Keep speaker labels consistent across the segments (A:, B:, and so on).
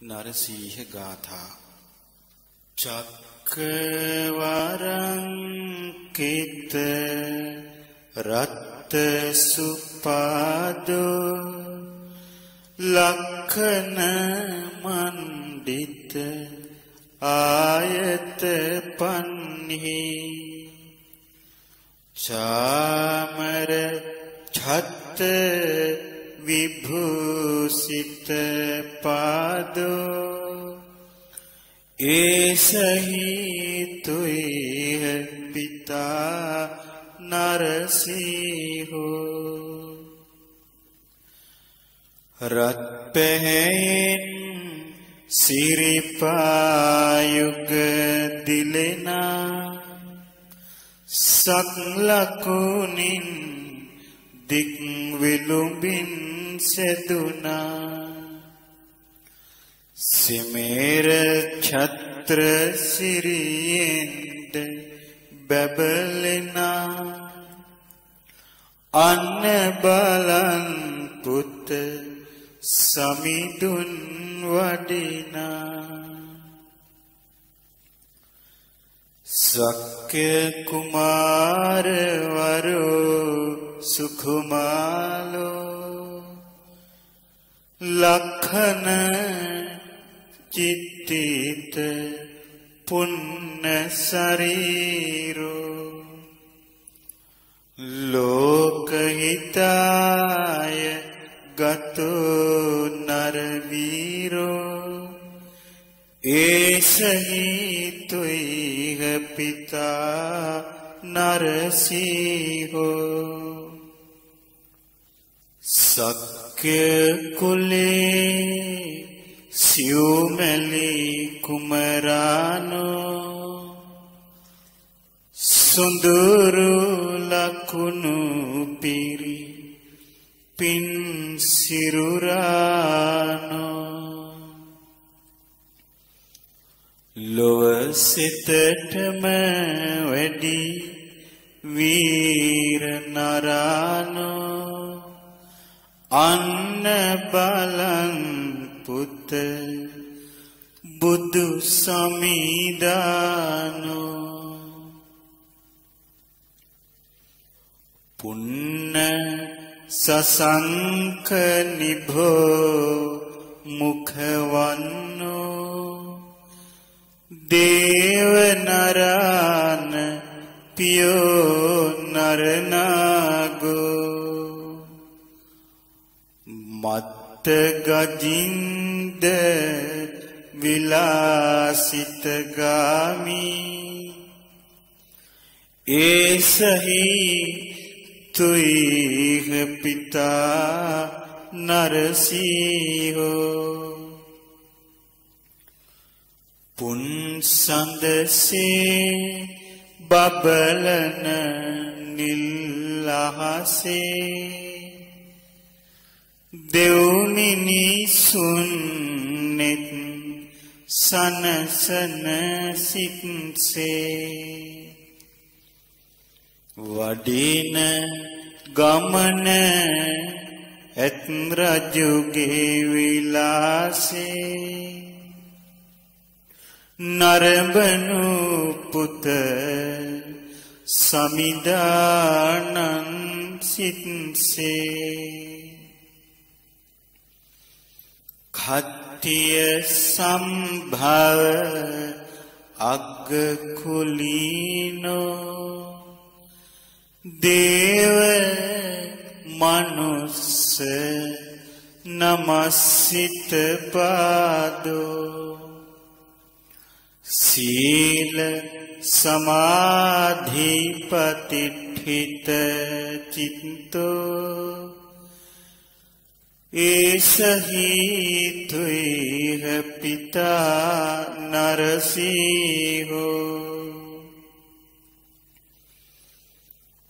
A: නරසීහ ගාථා චක්කවරං කිත රත්ත සුපාදෝ ලක්ඛන මණ්ඩිත ආයත පන්හි චාමර ඡත්ත විභූසිත පාදෝ ඒසහිතුය පිතා නරසිහෝ රත් පැහැයෙන් සිරිපායුග දිලෙනා සක්ලකුණින් දික් විලුඹින් සෙදුනා සිමේර ඡත්‍ර සිරියෙන්ද බබලෙනා. අන්න බලන් පුත සමිඳුන් වඩිනා. සක්්‍ය කුමාරවරෝ සුකුමාලෝ ලක්ඛන චිත්තිත පුන්න ශරීරෝ ලෝකහිතාය ගතෝ නරවීරෝ ඒසහිතුයිහ පිතා නරසිහෝ සක්්‍ය කුලේ සියුමැලි කුමරානෝ සොඳුරු ලකුණු පිරි පින් සිරුරානෝ ලොව සිතටම වැඩි වීර නරානෝ අන්න බලන් පුත බුදු සමිදානෝ. පුන්න සසංක නිභෝ මුඛවන්නෝ. දේව නරාන පියෝ නරනාගෝ මත්ත ගජින්ද විලාසිත ගාමි ඒසහි තුයිහ පිතා නරසිහෝ. පුන් සඳසේ බබලන නිල්ලහසේ. දෙව්මිනිසුන්නෙත් සනසන සිත්සේ. වඩින ගමන ඇත් රජුගේ විලාසේ. නරඹනු පුත සමිදානන් සිත්සේ. කත්තිය සම්භව අග්ගකුලීනෝ දේව මනුස්ස නමස්සිත පාදෝ සීල සමාධිපතිට්ඨිත චිත්තෝ ඒසහිතුයිහ පිතා නරසිහෝ.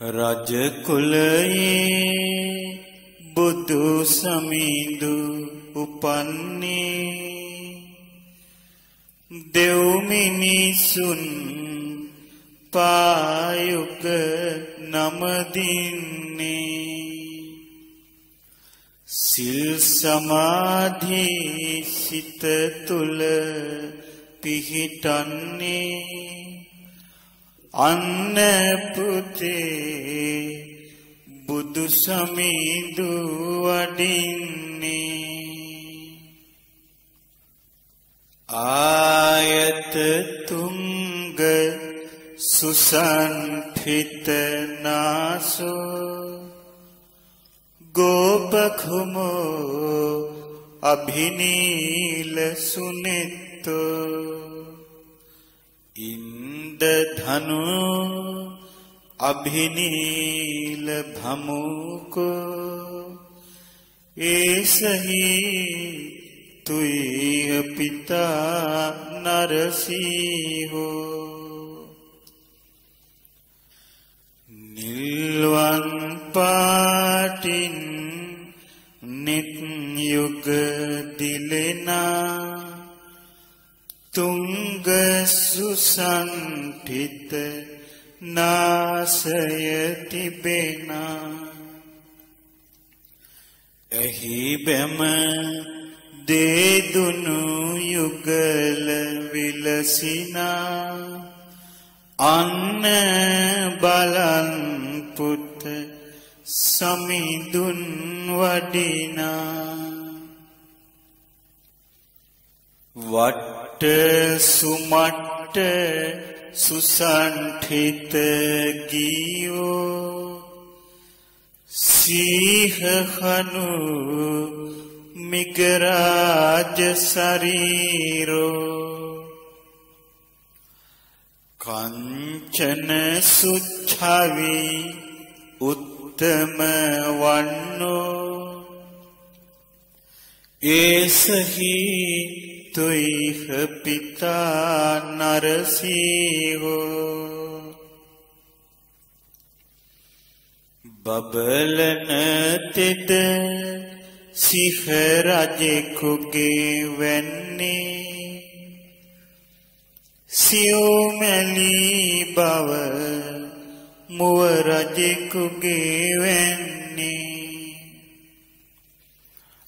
A: රජකුලයේ බුදු සමිඳු උපන්නේ දෙව්මිනිසුන් පායුක නමදින්නේ. සිල් සමාධි සිත තුල පිහිටන්නේ අන්න පුතේ බුදු සමිඳු වඩින්නේ. ආයත තුංග සුසන්ඨිත නාසෝ গোপখম অভিনীল সুনিত ধনু অভিনীল ভমুক এসহি তুই পিতা নরসিংহ තිබෙනා එහි බැම දේදුනු යුගල විලසිනා. අන්න බලන් පුත සමිඳුන් වඩිනා. වට්ට සුමට්ට සුසන්ඨිත ගියෝ සීහඛනු මිගරාජ ශරීරෝ කංචන සුච්ඡවි උත්තම වන්නෝ ඒසහි තුයිහ පිතා නරසීවෝ. බබලන තෙද සිහ රජෙකුගේ වෙන්නේ. සියෝමැලි බව මුව රජෙකුගේ වෙන්නේ.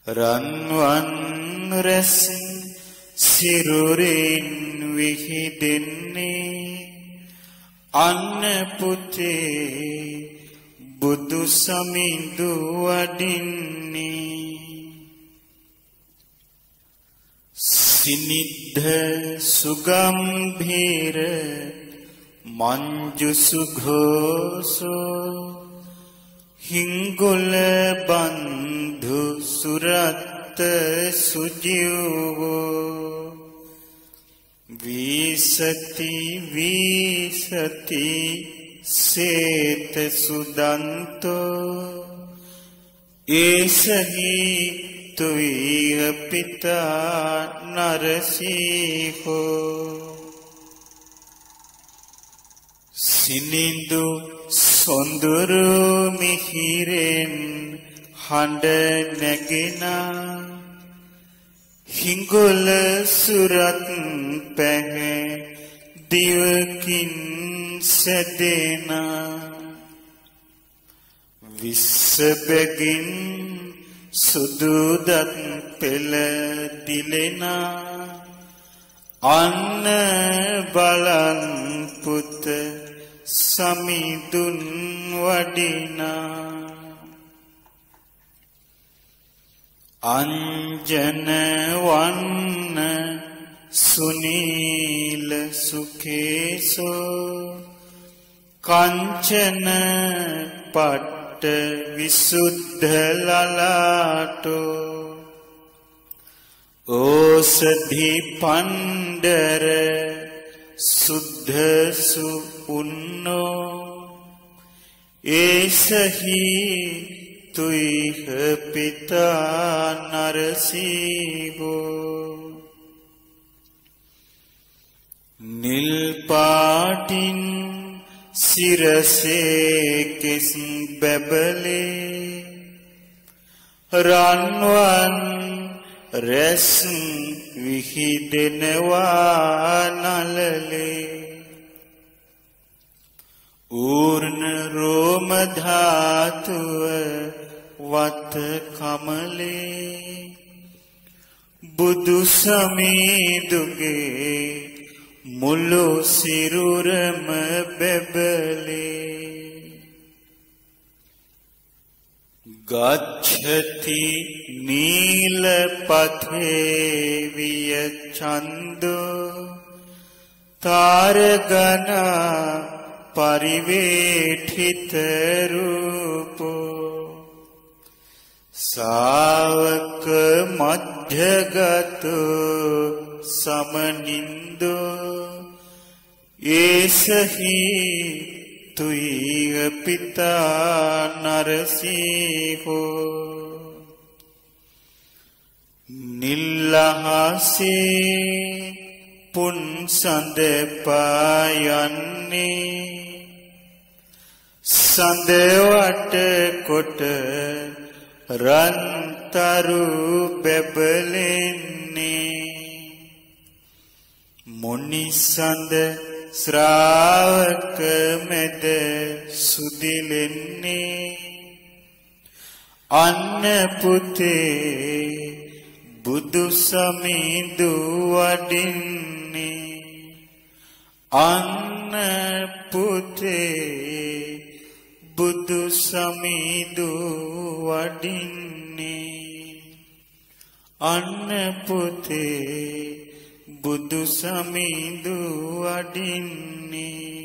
A: රන්වන් රැස් සිරුරෙන් විහිදෙන්නේ අන්න පුතේ බුදු සමිඳු වඩින්නේ. සිනිද්ධ සුගම්භීර මංජු සුඝෝසෝ හිංගුල බන්ධු සුරත්ත සුජීවෝ විසති විසති සේත සුදන්තෝ. ඒසහි තුයිහ පිතා නරසිහෝ. සිනිඳු සොඳුරු මිහිරෙන් හඬ නැගෙනා. හිඟුල සුරත් පැහැ දිවකින් සැදෙනා විස්සබැගින් සුදුදත් පෙළ දිලෙනා අන්න බලන් පුත සමිදුන් වඩිනා අංජන වන්න සුනීල සුකේසෝ කංචන පට්ට විසුද්ධ ලලාටෝ ඕසධි පණ්ඩර සුද්ධසු උන්නෝ ඒසහි තුයිහ පිතා නරසීවෝ. නිල්පාටින් සිරසේ කෙස් බැබලේ. රන්වන් රැස් විහිදෙනවා නලලේ. ඌර්ණ රෝමධාතුව බුදු සමීදුගේ මුළු සිරුරම බැබලේ. ගච්ඡති නීලපතේ විය චන්දෝ තාරගනා පරිවේඨිත රූපෝ සාවක මධ්‍යගතු සමනින්දෝ. ඒසහි තුයිග පිතා නරසිහෝ. නිල්ලහසේ පුන් සඳ පායන්නේ. සඳවට කොට රන්තරු බැබලෙන්නේ මොනිසඳ ශ්‍රාවක මැද සුදිලෙන්නේ අන්න පුතේ බුදු සමිඳු වඩින්නේ අන්න පුතේ බුදු සමිඳු වඩින්නේ. අන්න පුතේ බුදු සමිඳු වඩින්නේ.